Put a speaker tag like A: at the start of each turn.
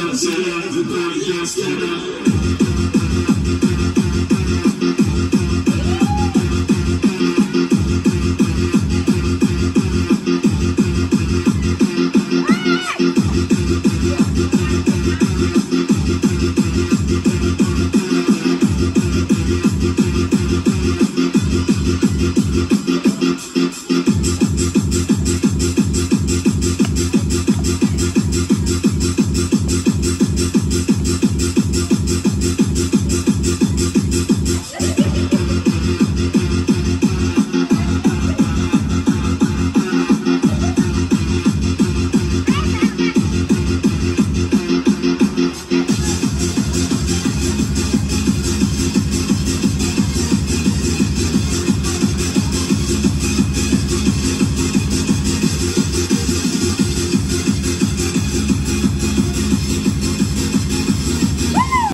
A: Σε σαν το σαν